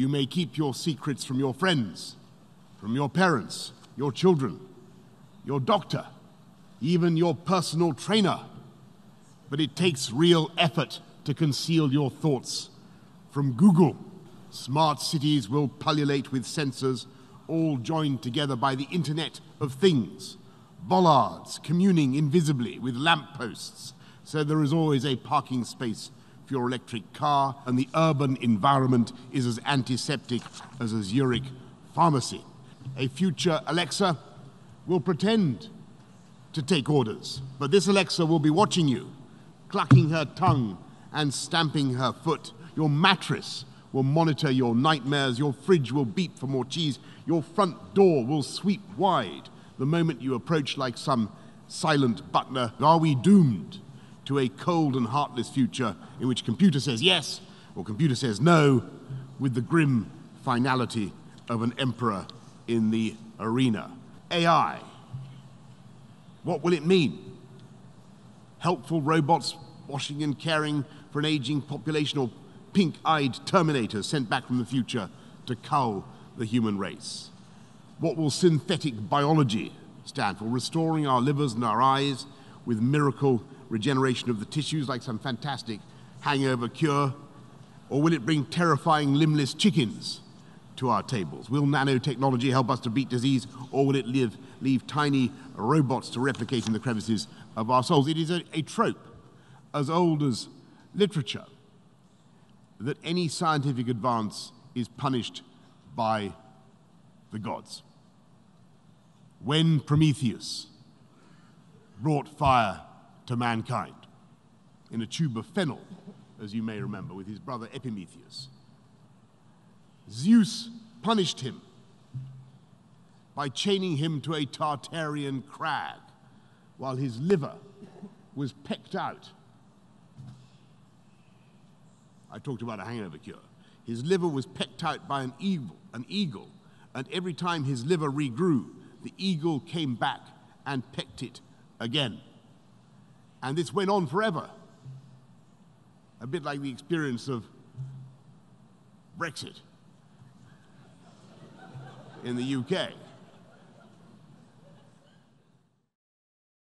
You may keep your secrets from your friends, from your parents, your children, your doctor, even your personal trainer. But it takes real effort to conceal your thoughts from Google. Smart cities will pullulate with sensors, all joined together by the Internet of Things. Bollards communing invisibly with lampposts, so there is always a parking space your electric car, and the urban environment is as antiseptic as a Zurich pharmacy. A future Alexa will pretend to take orders, but this Alexa will be watching you, clucking her tongue and stamping her foot. Your mattress will monitor your nightmares, your fridge will beep for more cheese, your front door will sweep wide the moment you approach like some silent butler. Are we doomed to a cold and heartless future in which computer says yes or computer says no with the grim finality of an emperor in the arena? AI. What will it mean? Helpful robots washing and caring for an aging population or pink eyed terminators sent back from the future to cull the human race? What will synthetic biology stand for? Restoring our livers and our eyes with miracle regeneration of the tissues like some fantastic hangover cure? Or will it bring terrifying limbless chickens to our tables? Will nanotechnology help us to beat disease, or will it live, leave tiny robots to replicate in the crevices of our souls? It is a, a trope as old as literature that any scientific advance is punished by the gods. When Prometheus brought fire to mankind in a tube of fennel, as you may remember, with his brother Epimetheus, Zeus punished him by chaining him to a Tartarian crag while his liver was pecked out I talked about a hangover cure. His liver was pecked out by an eagle, an eagle, and every time his liver regrew, the eagle came back and pecked it again. And this went on forever. A bit like the experience of Brexit in the UK.